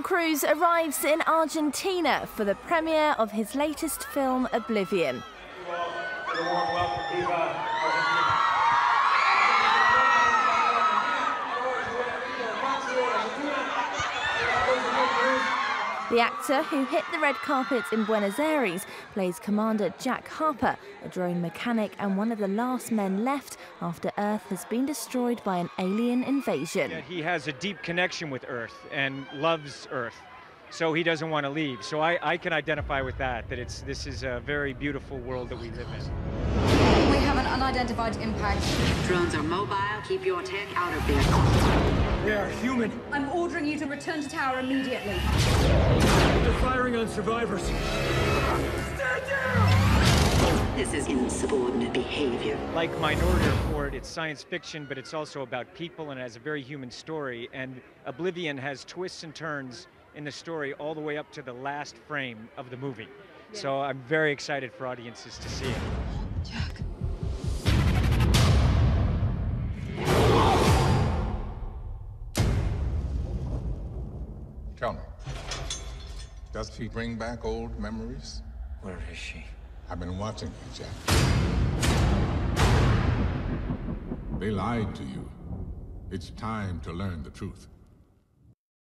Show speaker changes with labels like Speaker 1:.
Speaker 1: Cruise arrives in Argentina for the premiere of his latest film, Oblivion. The actor who hit the red carpet in Buenos Aires plays Commander Jack Harper, a drone mechanic and one of the last men left after Earth has been destroyed by an alien invasion.
Speaker 2: Yeah, he has a deep connection with Earth and loves Earth. So he doesn't want to leave. So I, I can identify with that, that it's this is a very beautiful world that we live in.
Speaker 3: We have an unidentified impact.
Speaker 4: Drones are mobile. Keep your tech out of there.
Speaker 2: We are human.
Speaker 3: I'm ordering you to return to tower immediately.
Speaker 2: They're firing on survivors. Stand down!
Speaker 4: This is insubordinate behavior.
Speaker 2: Like Minority Report, it's science fiction, but it's also about people and it has a very human story. And Oblivion has twists and turns in the story all the way up to the last frame of the movie. So I'm very excited for audiences to see it.
Speaker 5: Tell me, does she bring back old memories?
Speaker 6: Where is she?
Speaker 5: I've been watching you, Jack. They lied to you. It's time to learn the truth.